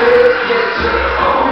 It's your.